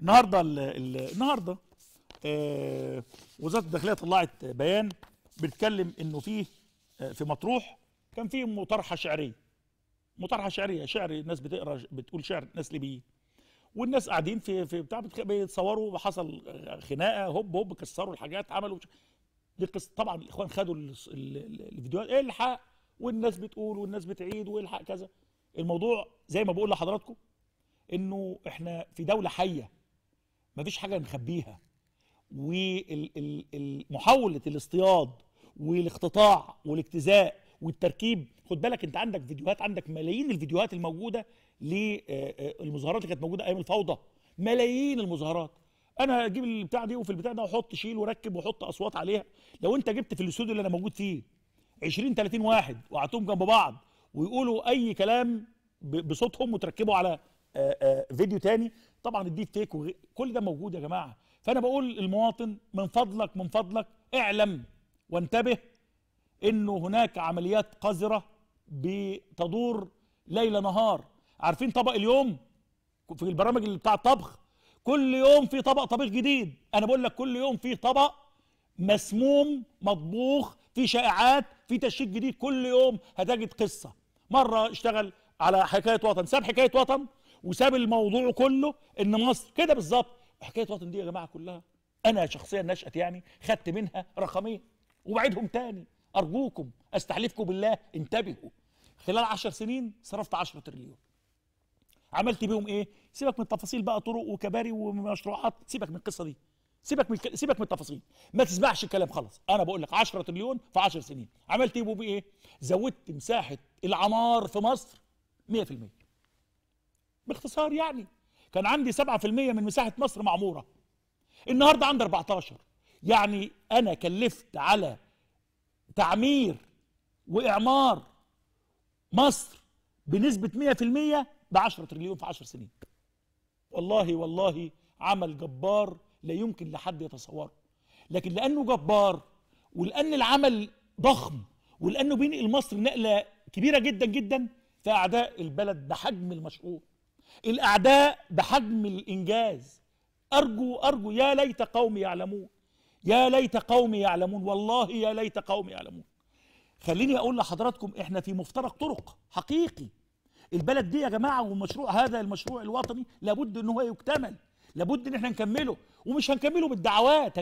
النهارده ال ال النهارده آه وزارة الداخلية طلعت بيان بيتكلم إنه فيه آه في مطروح كان فيه مطرحه شعرية. مطرحه شعرية شعر الناس بتقرأ بتقول شعر ناس ليبيين. والناس قاعدين في في بتاع بيتصوروا حصل خناقة هوب هوب كسروا الحاجات عملوا دي قصة. طبعا الإخوان خدوا ال- ال- ال- الفيديوهات الحق والناس بتقول والناس بتعيد والحق كذا. الموضوع زي ما بقول لحضراتكم إنه إحنا في دولة حية. مفيش حاجة نخبيها. ومحاوله الاصطياد والاقتطاع والاجتزاء والتركيب خد بالك انت عندك فيديوهات عندك ملايين الفيديوهات الموجودة للمظاهرات اللي كانت موجودة أيام الفوضى. ملايين المظاهرات. أنا أجيب البتاع دي وفي البتاع ده وأحط شيل وركب وأحط أصوات عليها. لو أنت جبت في الاستوديو اللي أنا موجود فيه 20 30 واحد وقعدتهم جنب بعض ويقولوا أي كلام بصوتهم وتركبوا على آه، آه، فيديو تاني. طبعا الديب فيك وغي- كل ده موجود يا جماعة. فأنا بقول للمواطن من فضلك من فضلك اعلم وانتبه إنه هناك عمليات قذرة بتدور ليل نهار. عارفين طبق اليوم في البرامج اللي بتاع الطبخ كل يوم في طبق طبيخ جديد. أنا بقول لك كل يوم في طبق مسموم مطبوخ في شائعات في تشكيك جديد. كل يوم هتجد قصة. مرة اشتغل على حكاية وطن. ساب حكاية وطن؟ وساب الموضوع كله إن مصر كده بالظبط. حكاية وطن دي يا جماعة كلها. أنا شخصيا نشأت يعني خدت منها رقمين. وبعيدهم تاني. أرجوكم أستحلفكم بالله انتبهوا. خلال عشر سنين صرفت 10 تريليون. عملت بيهم إيه؟ سيبك من التفاصيل بقى طرق وكباري ومشروعات. سيبك من القصة دي. سيبك من سيبك من التفاصيل. ما تسمعش الكلام خلاص. أنا بقول لك 10 تريليون في 10 سنين. عملت إيه بيه إيه؟ زودت مساحة العمار في مصر 100% باختصار يعني. كان عندي 7% من مساحة مصر معموره النهارده عندي 14 يعني أنا كلفت على تعمير وإعمار مصر بنسبة 100% ب 10 تريليون في 10 سنين. والله والله عمل جبار لا يمكن لحد يتصوره. لكن لأنه جبار ولأن العمل ضخم ولأنه بينقل مصر نقلة كبيرة جدا جدا فأعداء البلد بحجم المشروع. الأعداء بحجم الإنجاز. أرجو أرجو يا ليت قومي يعلمون. يا ليت قومي يعلمون. والله يا ليت قومي يعلمون. خليني أقول لحضراتكم إحنا في مفترق طرق حقيقي. البلد دي يا جماعة والمشروع هذا المشروع الوطني لابد إن هو يكتمل. لابد إن إحنا نكمله ومش هنكمله بالدعوات.